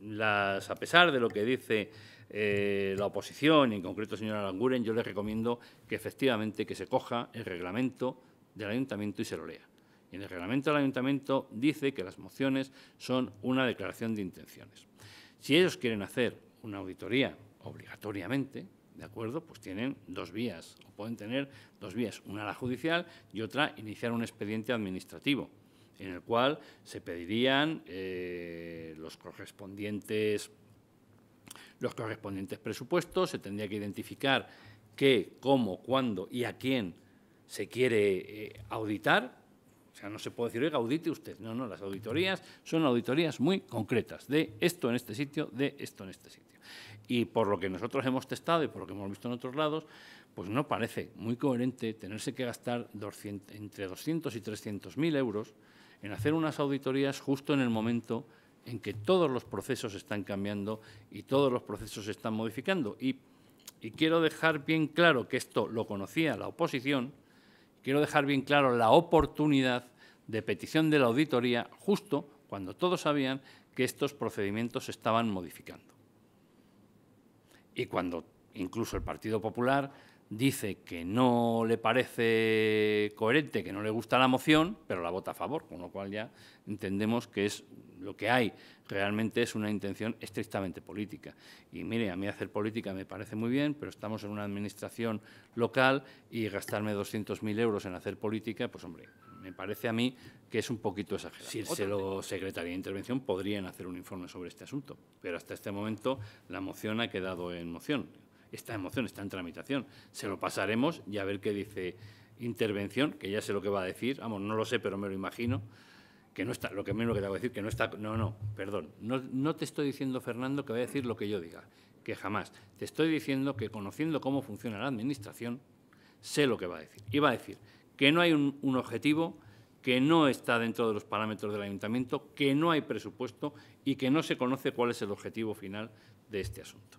las, a pesar de lo que dice eh, la oposición, y en concreto el señor Aranguren, yo le recomiendo que efectivamente que se coja el reglamento del ayuntamiento y se lo lea. Y en el reglamento del ayuntamiento dice que las mociones son una declaración de intenciones. Si ellos quieren hacer una auditoría obligatoriamente, ¿de acuerdo? Pues tienen dos vías, o pueden tener dos vías, una la judicial y otra iniciar un expediente administrativo, en el cual se pedirían eh, los correspondientes los correspondientes presupuestos, se tendría que identificar qué, cómo, cuándo y a quién se quiere eh, auditar. O sea, no se puede decir, oiga, audite usted. No, no, las auditorías son auditorías muy concretas, de esto en este sitio, de esto en este sitio. Y por lo que nosotros hemos testado y por lo que hemos visto en otros lados, pues no parece muy coherente tenerse que gastar entre 200 y 300 mil euros en hacer unas auditorías justo en el momento en que todos los procesos están cambiando y todos los procesos se están modificando. Y, y quiero dejar bien claro que esto lo conocía la oposición, quiero dejar bien claro la oportunidad de petición de la auditoría justo cuando todos sabían que estos procedimientos se estaban modificando. Y cuando incluso el Partido Popular dice que no le parece coherente, que no le gusta la moción, pero la vota a favor, con lo cual ya entendemos que es lo que hay realmente es una intención estrictamente política. Y mire, a mí hacer política me parece muy bien, pero estamos en una administración local y gastarme 200.000 euros en hacer política, pues hombre, me parece a mí que es un poquito exagerado. Si se lo Secretaría de Intervención podrían hacer un informe sobre este asunto, pero hasta este momento la moción ha quedado en moción. Está en moción, está en tramitación. Se lo pasaremos y a ver qué dice intervención, que ya sé lo que va a decir, vamos, no lo sé, pero me lo imagino, que no está, lo que menos que te voy a decir, que no está, no, no, perdón, no, no te estoy diciendo, Fernando, que voy a decir lo que yo diga, que jamás. Te estoy diciendo que conociendo cómo funciona la Administración, sé lo que va a decir. Y va a decir que no hay un, objetivo, que no está dentro de los parámetros del ayuntamiento, que no hay presupuesto y que no se conoce cuál es el objetivo final de este asunto.